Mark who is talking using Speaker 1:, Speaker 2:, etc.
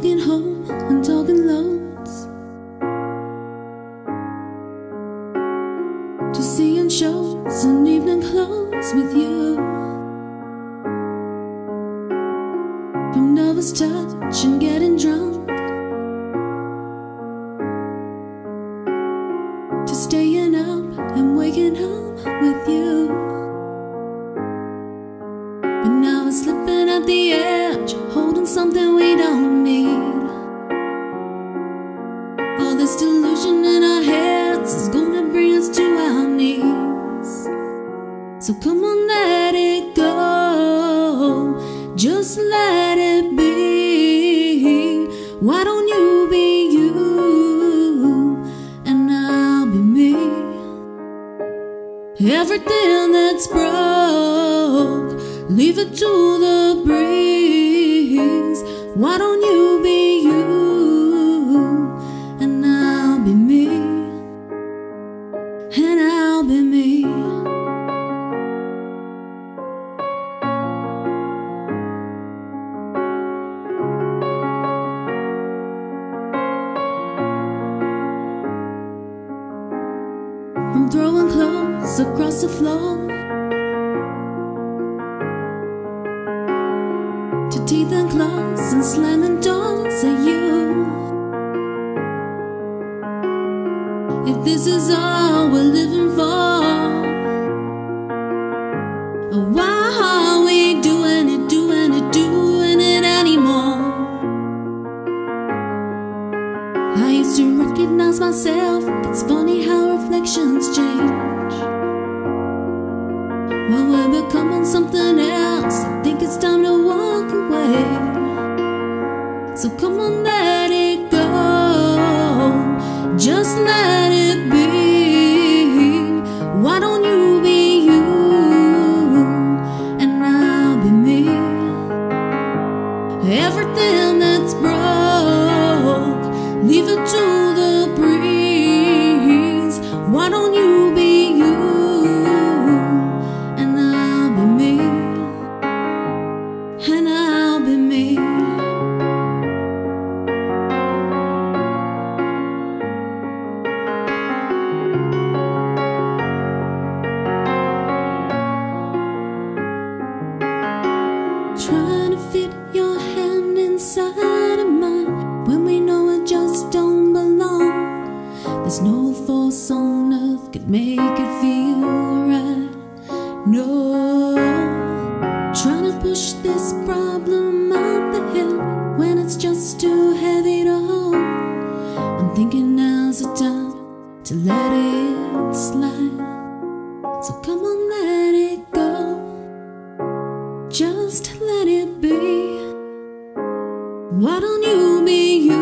Speaker 1: home and talking loads to seeing shows and evening clothes with you. From nervous touch and getting drunk to staying up and waking up with you. So come on, let it go. Just let it be. Why don't you be you and I'll be me? Everything that's broke, leave it to the breeze. Why don't you be across the floor to teeth and claws and slamming doors at you. If this is all we're living for, why are we doing it, doing it, doing it anymore? I used to recognize myself. It's funny how reflections change. We're becoming something else, I think it's time to walk away. So come on, let it go. Just let force on earth could make it feel right. No, trying to push this problem up the hill when it's just too heavy to hold. I'm thinking now's the time to let it slide. So come on, let it go. Just let it be. Why don't you be you